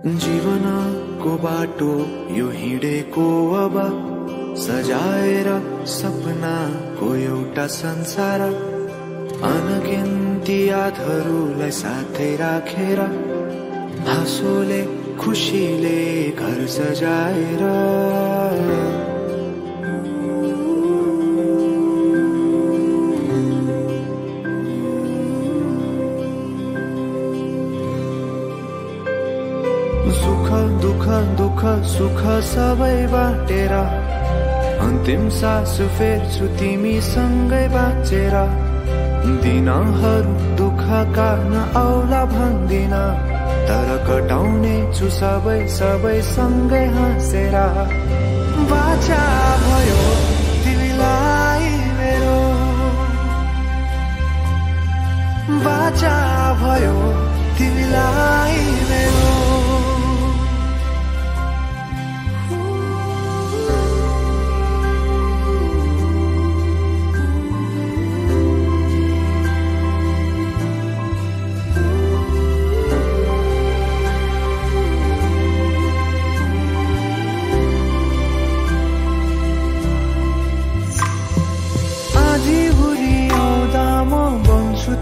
जीवनको बाटो यो हिँडेको अब सजाएर सपनाको एउटा संसार। अनगिन्ती यादहरूलाई साथै राखेर हाँसोले खुसीले घर सजाएर। दुःख दुःख सुख सबै बाटेर। अन्तिम सास फेर्छु तिमीसँगै बाँचेर। दिनहरू दुःख काट्न आउला भन्दिन। तर कटाउने छु सबै सबै सँगै हाँसेर। बाचा भयो तिमीलाई मेरो। बाचा भयो तिमीलाई मेरो।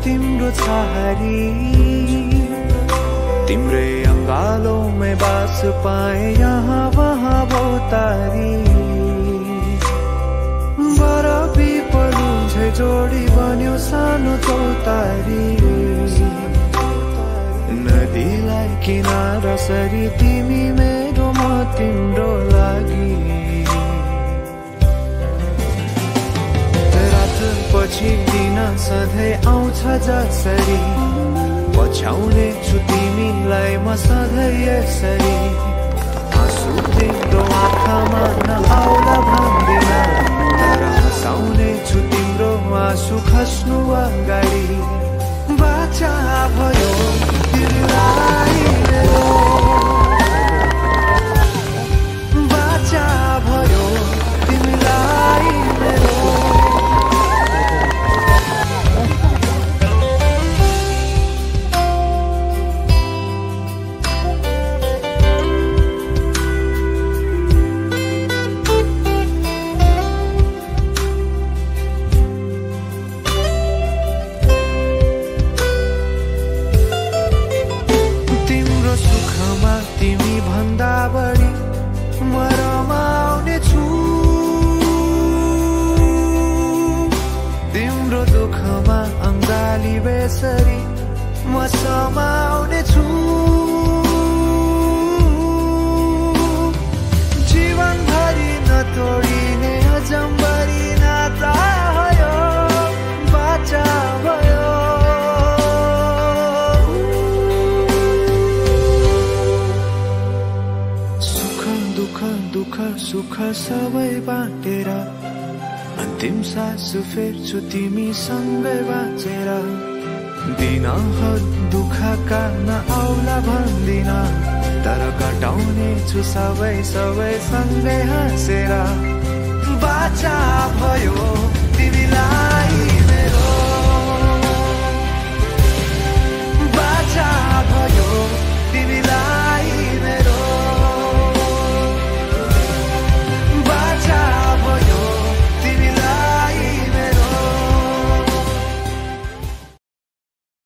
तिम्रो छहारी तिम्रै अङ्गालोमै बास पाए यहाँ वहाँ बहुतारी बरफी पलु झै जोडी बन्यो सानो चौतारी। नदीलाई किनारा सरी तिमी मेरो म तिम्रो पछि दिन सधैँ आउँछ जसरी। पछ्याउने छु तिमीलाई म सधैँ यसरी। आँसु तिम्रो आँखामा नआउला भन्दिन। तर हँसाउने छु तिम्रो आँसु खस्नु अगाडि। बाचा भयो तिमीलाई तिमी भन्दा बढी म रमाउने छु तिम्रो दुःखमा अङ्गाली बेसरी म समाउने छु दुःख दुःख सुख सबै बाँटेर अन्तिम सास फेर्छु तिमीसँगै बाँचेर। दिनहरू दुःखका नआउला भन्दिन। तर कटाउने छु सबै सबै सँगै हाँसेर। बाचा भयो तिमीलाई।